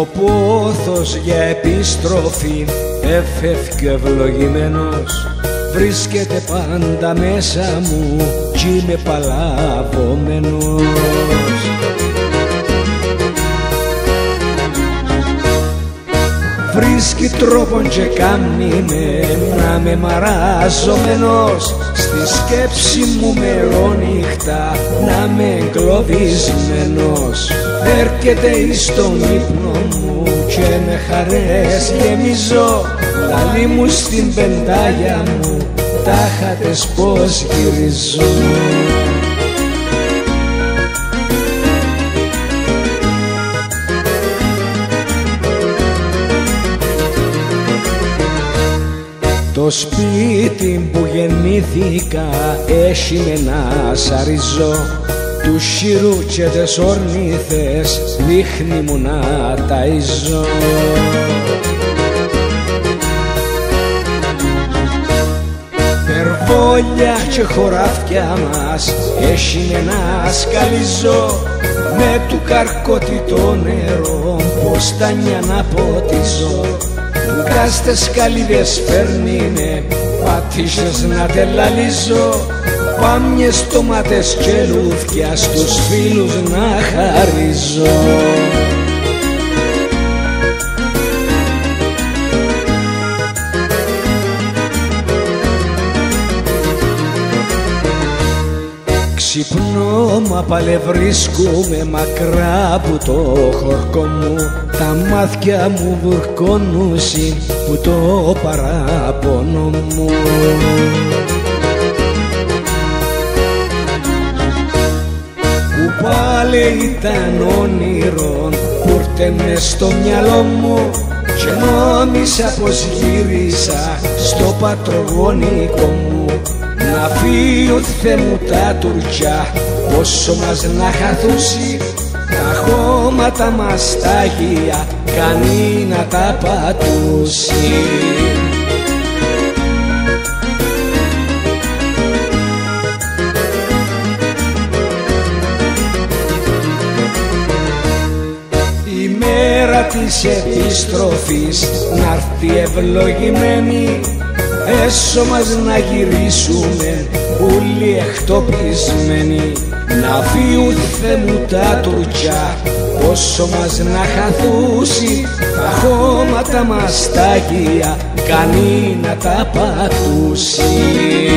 Ο πόθος για επιστροφή έφευκε ευλογημένος. Βρίσκεται πάντα μέσα μου κι είμαι παλαβωμένος. Βρίσκει τρόπον και κάνει με να με μαράζομενος Στη σκέψη μου μερόνυχτα να με εγκλωβισμένος Έρχεται εις τον ύπνο μου και με χαρές γεμίζω. Λαλή μου στην πεντάγια μου τάχατες πως γυρίζω. Το σπίτι που γεννήθηκα έχει με να σαριζώ του χειρού και τες ορνήθες δείχνει μου να ταΐζω Περβόλια και χωράφια μας έχει να σκαλιζώ με του καρκώτη το νερό πως τα να ποτιζώ Κάστες καλύβες φέρνινε πατήσες να τελαλίζω Πάμιες τομάτες και λούθκια στους φίλους να χαρίζω. Ξυπνώ μα παλευρίσκουμε μακρά από το χορκό μου. Τα μάτια μου βουρκώνουσι που το παράπονο μου πάλι ήταν όνειρο που μες στο μυαλό μου και νόμισα πως γύρισα στο πατρογονικό μου. Να φύγει ο Θεέ μου τα τουρκιά Όσο μας να χαθούσει Τα χώματα μας τα αγία Κανεί να τα πατούσει μέρα της επιστροφής Να'ρθει ευλογημένη έσω μας να γυρίσουμε όλοι εκτοπισμένοι. Να φύγουν μου τα τουρκιά όσο μας να χαθούσει τα χώματα μας τα αγία κανεί να τα πατούσει